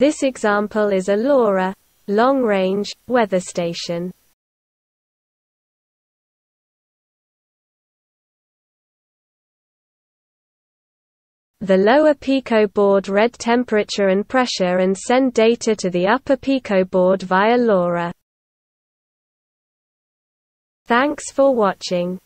This example is a LoRa long-range weather station. The lower Pico board read temperature and pressure and send data to the upper Pico board via LoRa. Thanks for watching.